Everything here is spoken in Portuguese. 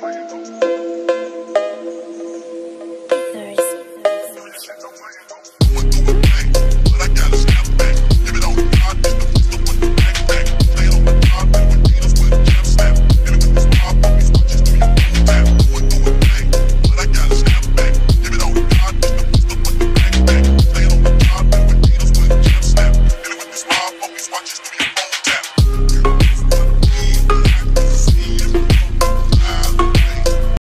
Why you watch us.